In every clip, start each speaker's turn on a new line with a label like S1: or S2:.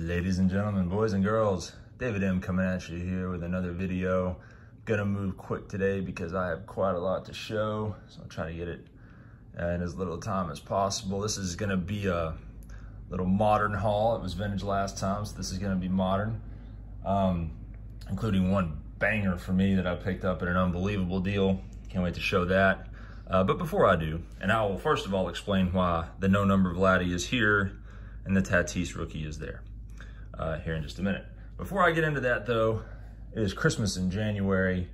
S1: Ladies and gentlemen, boys and girls, David M coming at you here with another video. Gonna move quick today because I have quite a lot to show, so I'll try to get it in as little time as possible. This is gonna be a little modern haul. It was vintage last time, so this is gonna be modern, um, including one banger for me that I picked up at an unbelievable deal. Can't wait to show that. Uh, but before I do, and I will first of all explain why the no number Vladdy is here and the Tatis rookie is there uh, here in just a minute. Before I get into that though, it is Christmas in January.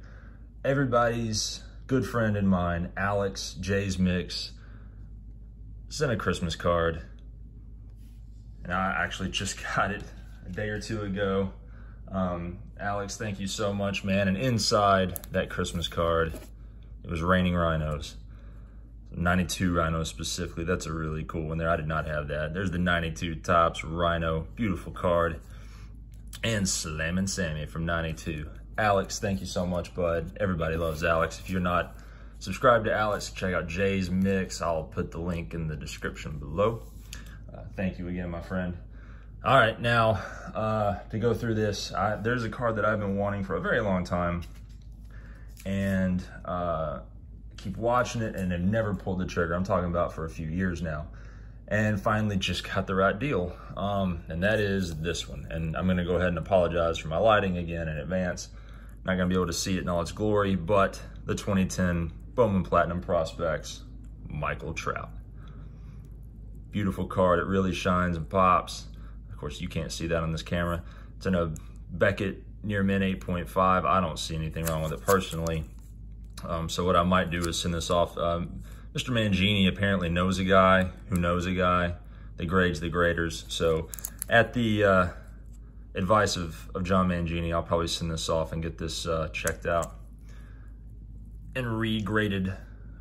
S1: Everybody's good friend and mine, Alex Jay's Mix, sent a Christmas card. And I actually just got it a day or two ago. Um, Alex, thank you so much, man. And inside that Christmas card, it was raining rhinos. 92 Rhino specifically. That's a really cool one there. I did not have that. There's the 92 Topps Rhino. Beautiful card. And Slammin' Sammy from 92. Alex, thank you so much, bud. Everybody loves Alex. If you're not subscribed to Alex, check out Jay's Mix. I'll put the link in the description below. Uh, thank you again, my friend. All right, now uh, to go through this, I, there's a card that I've been wanting for a very long time. And uh, keep watching it and have never pulled the trigger. I'm talking about for a few years now. And finally just got the right deal. Um, and that is this one. And I'm gonna go ahead and apologize for my lighting again in advance. Not gonna be able to see it in all its glory, but the 2010 Bowman Platinum Prospects, Michael Trout. Beautiful card, it really shines and pops. Of course, you can't see that on this camera. It's in a Beckett near min 8.5. I don't see anything wrong with it personally. Um, so what I might do is send this off. Um, Mr. Mangini apparently knows a guy who knows a guy that grades the graders. So at the uh, advice of, of John Mangini, I'll probably send this off and get this uh, checked out and regraded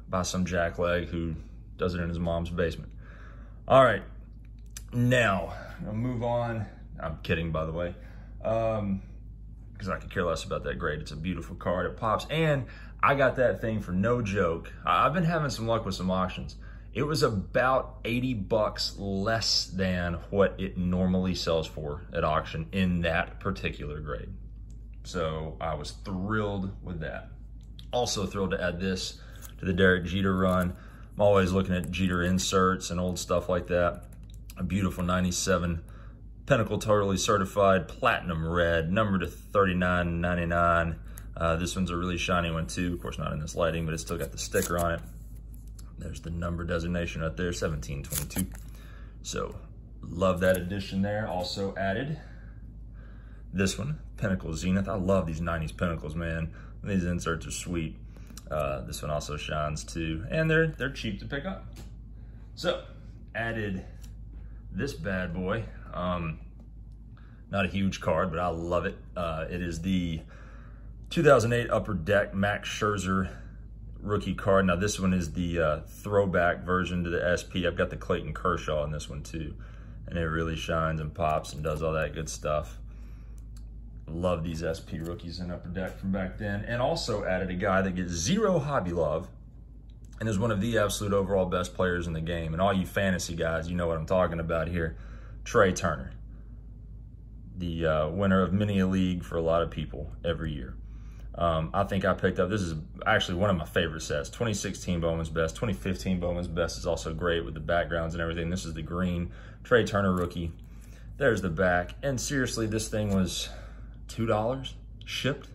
S1: by some jackleg who does it in his mom's basement. All right, now I'll move on. I'm kidding, by the way. Um, because I could care less about that grade. It's a beautiful card. It pops. And I got that thing for no joke. I've been having some luck with some auctions. It was about 80 bucks less than what it normally sells for at auction in that particular grade. So I was thrilled with that. Also thrilled to add this to the Derek Jeter run. I'm always looking at Jeter inserts and old stuff like that. A beautiful 97 Pinnacle Totally Certified Platinum Red, number to 39.99. Uh, this one's a really shiny one too. Of course, not in this lighting, but it's still got the sticker on it. There's the number designation right there, 1722. So, love that addition there. Also added this one, Pinnacle Zenith. I love these 90s Pinnacles, man. These inserts are sweet. Uh, this one also shines too, and they're they're cheap to pick up. So, added this bad boy. Um, not a huge card, but I love it. Uh, it is the 2008 Upper Deck Max Scherzer rookie card. Now this one is the uh, throwback version to the SP. I've got the Clayton Kershaw in this one too. And it really shines and pops and does all that good stuff. Love these SP rookies in Upper Deck from back then. And also added a guy that gets zero hobby love and is one of the absolute overall best players in the game. And all you fantasy guys, you know what I'm talking about here. Trea Turner. The uh, winner of many a league for a lot of people every year. Um, I think I picked up, this is actually one of my favorite sets. 2016 Bowman's Best. 2015 Bowman's Best is also great with the backgrounds and everything. This is the green Trea Turner rookie. There's the back. And seriously, this thing was $2 shipped.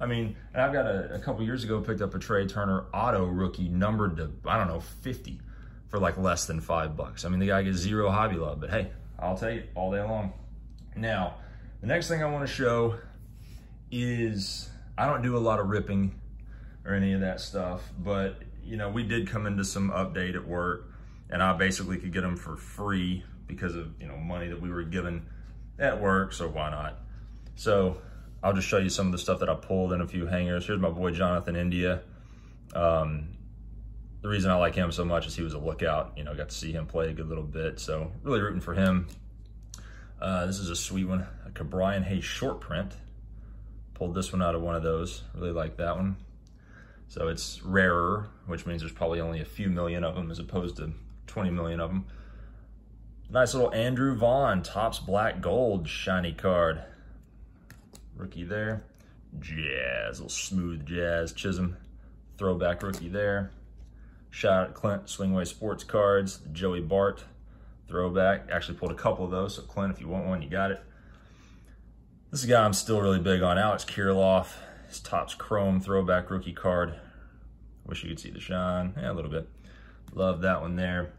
S1: I mean, and I've got a, a couple years ago picked up a Trea Turner auto rookie numbered to, I don't know, 50 for like less than five bucks. I mean, the guy gets zero hobby love, but hey, I'll take it all day long. Now, the next thing I want to show is I don't do a lot of ripping or any of that stuff, but you know, we did come into some update at work and I basically could get them for free because of, you know, money that we were given at work. So why not? So I'll just show you some of the stuff that I pulled in a few hangers. Here's my boy, Jonathan India. Um, the reason I like him so much is he was a lookout, you know, got to see him play a good little bit. So really rooting for him. Uh, this is a sweet one, a Brian Hayes short print. Pulled this one out of one of those. Really like that one. So it's rarer, which means there's probably only a few million of them as opposed to 20 million of them. Nice little Andrew Vaughn, Topps Black Gold shiny card. Rookie there. Jazz, little smooth jazz. Chisholm, throwback rookie there. Shout out Clint, Swingway Sports Cards. Joey Bart, throwback. Actually pulled a couple of those, so Clint, if you want one, you got it. This is a guy I'm still really big on, Alex Kirilloff. His Topps Chrome throwback rookie card. Wish you could see the shine. Yeah, a little bit. Love that one there.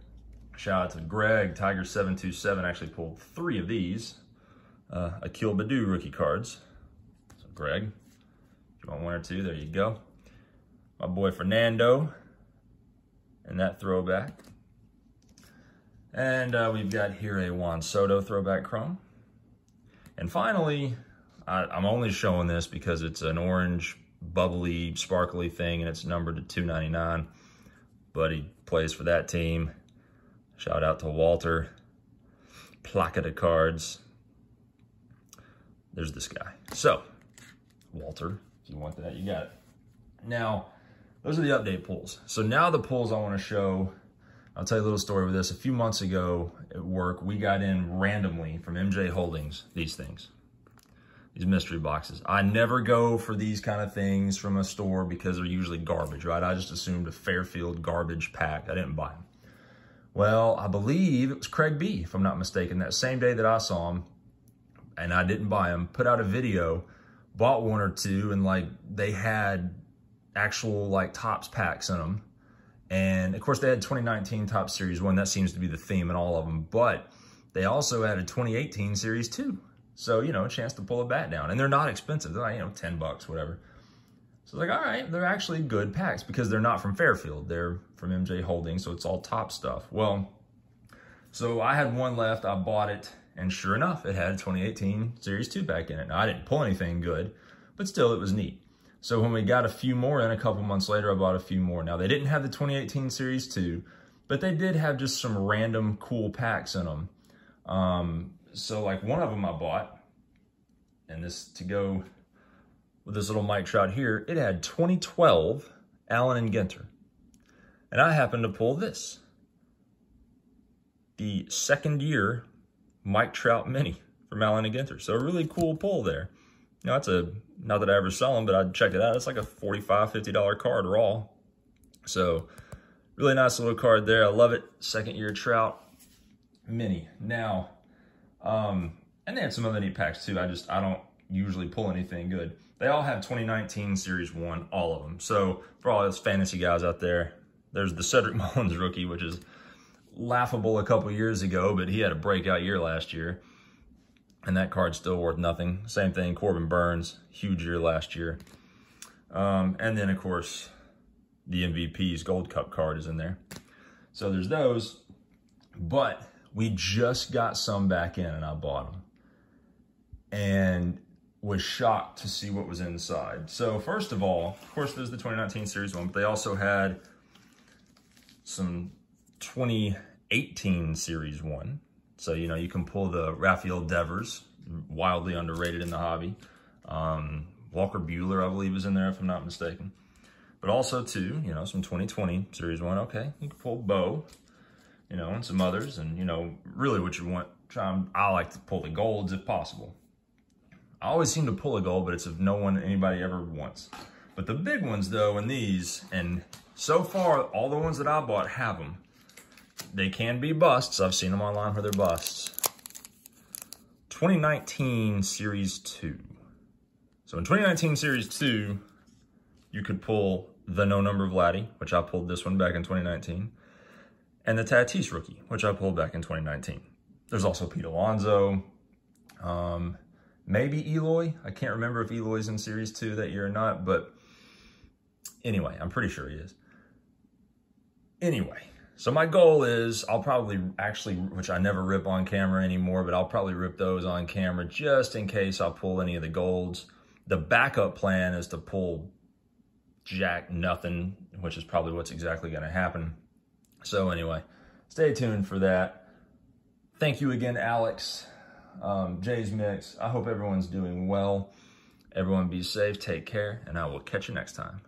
S1: Shout out to Greg, Tiger727 actually pulled three of these. Uh, Akil Baddoo rookie cards. Greg, you want one or two, there you go. My boy Fernando, and that throwback. And uh, we've got here a Juan Soto throwback chrome. And finally, I, am only showing this because it's an orange, bubbly, sparkly thing, and it's numbered to 299. But he plays for that team. Shout out to Walter. Placata cards. There's this guy. So, Walter, if you want that, you got it. Now, those are the update pulls. So now the pulls I want to show, I'll tell you a little story with this. A few months ago at work, we got in randomly from MJ Holdings, these things, these mystery boxes. I never go for these kind of things from a store because they're usually garbage, right? I just assumed a Fairfield garbage pack. I didn't buy them. Well, I believe it was Craig B, if I'm not mistaken, that same day that I saw him, and I didn't buy him, put out a video, bought one or two, and like they had actual like Topps packs in them. And of course they had 2019 Topps Series 1, that seems to be the theme in all of them, but they also had a 2018 Series 2. So, you know, a chance to pull a bat down. And they're not expensive. They're like, you know, 10 bucks, whatever. So like, all right, they're actually good packs because they're not from Fairfield. They're from MJ Holdings, so it's all Topps stuff. Well, so I had one left. I bought it, and sure enough, it had 2018 Series 2 back in it. Now, I didn't pull anything good, but still, it was neat. So when we got a few more in a couple months later, I bought a few more. Now, they didn't have the 2018 Series 2, but they did have just some random cool packs in them. Um, so like one of them I bought, and this to go with this little Mike Trout here, it had 2012 Allen and Ginter. And I happened to pull this. The second year Mike Trout Mini from Allen and Ginter. So a really cool pull there. You know, that's a, not that I ever sell them, but I'd check it out. It's like a $45, $50 card raw. So really nice little card there. I love it. Second year Trout Mini. Now, um, and they had some other neat packs too. I just, I don't usually pull anything good. They all have 2019 Series 1, all of them. So for all those fantasy guys out there, there's the Cedric Mullins rookie, which is laughable a couple years ago, but he had a breakout year last year. And that card's still worth nothing. Same thing, Corbin Burnes, huge year last year. Um, and then, of course, the MVP's Gold Cup card is in there. So there's those. But we just got some back in, and I bought them. And was shocked to see what was inside. So first of all, of course, there's the 2019 Series 1, but they also had some 2018 Series 1. So, you know, you can pull the Rafael Devers, wildly underrated in the hobby. Um, Walker Buehler, I believe, is in there, if I'm not mistaken. But also, too, you know, some 2020 Series 1. Okay, you can pull Bo, you know, and some others. And, you know, really what you want, try, I like to pull the golds if possible. I always seem to pull a gold, but it's of no one, anybody ever wants. But the big ones though, and these, and so far, all the ones that I bought have them. They can be busts. I've seen them online where they're busts. 2019 Series 2. So in 2019 Series 2, you could pull the no number Vladdy, which I pulled this one back in 2019, and the Tatis rookie, which I pulled back in 2019. There's also Pete Alonso, um, Maybe Eloy. I can't remember if Eloy's in Series 2 that year or not, but anyway, I'm pretty sure he is. Anyway, so my goal is I'll probably actually, which I never rip on camera anymore, but I'll probably rip those on camera just in case I pull any of the golds. The backup plan is to pull jack nothing, which is probably what's exactly going to happen. So anyway, stay tuned for that. Thank you again, Alex um, Jay's Mix. I hope everyone's doing well. Everyone be safe, take care, and I will catch you next time.